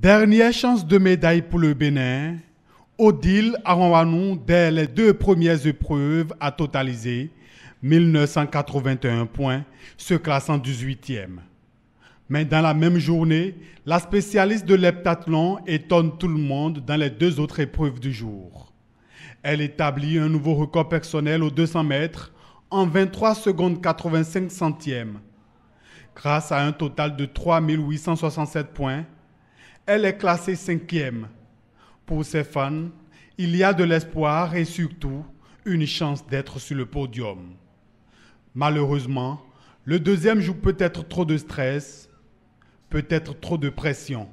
Dernière chance de médaille pour le Bénin. Odile Aranwanou, dès les deux premières épreuves, a totalisé 1981 points, se classant 18e. Mais dans la même journée, la spécialiste de l'heptathlon étonne tout le monde dans les deux autres épreuves du jour. Elle établit un nouveau record personnel aux 200 mètres en 23 secondes 85 centièmes. Grâce à un total de 3867 points, elle est classée cinquième. Pour ses fans, il y a de l'espoir et surtout une chance d'être sur le podium. Malheureusement, le deuxième joue peut-être trop de stress, peut-être trop de pression.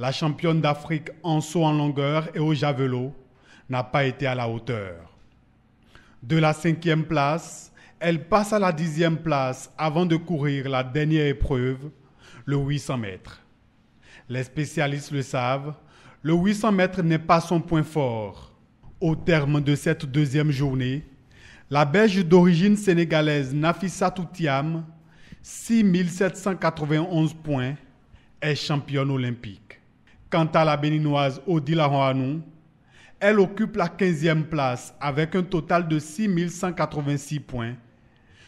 La championne d'Afrique en saut en longueur et au javelot n'a pas été à la hauteur. De la cinquième place, elle passe à la dixième place avant de courir la dernière épreuve, le 800 mètres. Les spécialistes le savent, le 800 mètres n'est pas son point fort. Au terme de cette deuxième journée, la Belge d'origine sénégalaise Nafissa Toutiam, 6791 points, est championne olympique. Quant à la béninoise Odile Arouanou, elle occupe la 15e place avec un total de 6186 points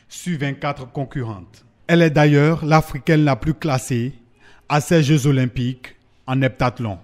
sur 24 concurrentes. Elle est d'ailleurs l'Africaine la plus classée à ces Jeux olympiques en heptathlon.